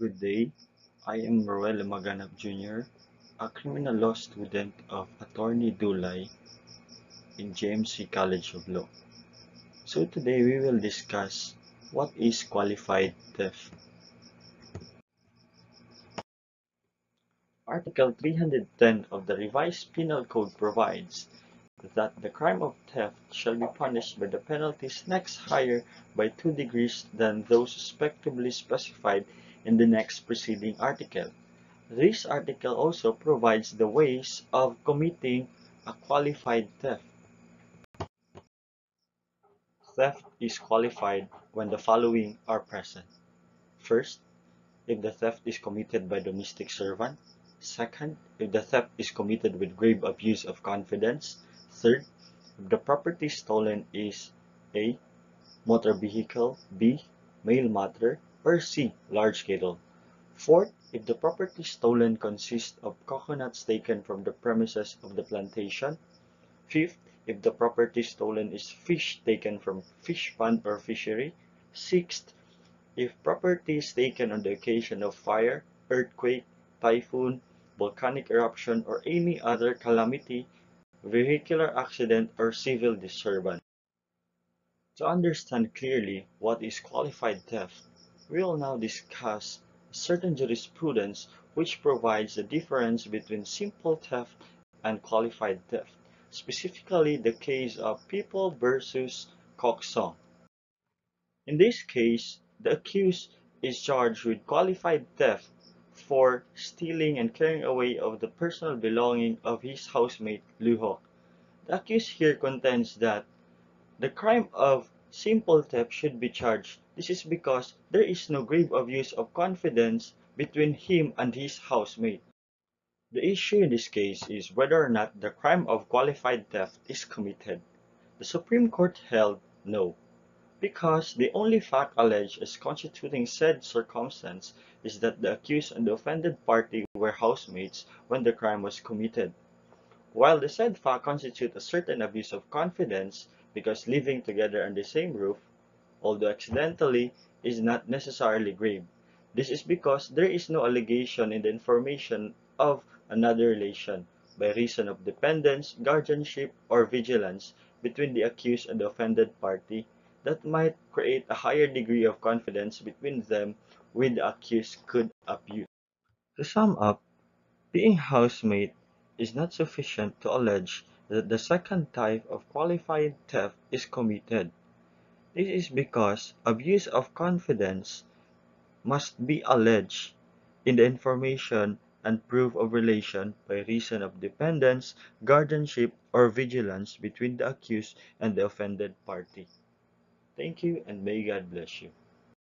Good day. I am Roel Maganap Jr., a criminal law student of Attorney Dulay in JMC College of Law. So today we will discuss what is qualified theft. Article 310 of the Revised Penal Code provides that the crime of theft shall be punished by the penalties next higher by two degrees than those respectively specified in the next preceding article. This article also provides the ways of committing a qualified theft. Theft is qualified when the following are present. First, if the theft is committed by domestic servant. Second, if the theft is committed with grave abuse of confidence. Third, if the property stolen is A. Motor vehicle, B. Mail matter, or C. Large cattle. Fourth, if the property stolen consists of coconuts taken from the premises of the plantation. Fifth, if the property stolen is fish taken from fish pond or fishery. Sixth, if property is taken on the occasion of fire, earthquake, typhoon, volcanic eruption, or any other calamity, vehicular accident, or civil disturbance. To understand clearly what is qualified theft, we will now discuss certain jurisprudence which provides the difference between simple theft and qualified theft, specifically the case of People versus Coxon. In this case, the accused is charged with qualified theft for stealing and carrying away of the personal belonging of his housemate Luho. The accused here contends that the crime of simple theft should be charged. This is because there is no grave abuse of confidence between him and his housemate. The issue in this case is whether or not the crime of qualified theft is committed. The Supreme Court held no, because the only fact alleged as constituting said circumstance is that the accused and the offended party were housemates when the crime was committed. While the said fact constitute a certain abuse of confidence because living together on the same roof, although accidentally, is not necessarily grave. This is because there is no allegation in the information of another relation by reason of dependence, guardianship, or vigilance between the accused and the offended party that might create a higher degree of confidence between them which the accused could abuse. To sum up, being housemate is not sufficient to allege that the second type of qualified theft is committed. This is because abuse of confidence must be alleged in the information and proof of relation by reason of dependence, guardianship, or vigilance between the accused and the offended party. Thank you and may God bless you.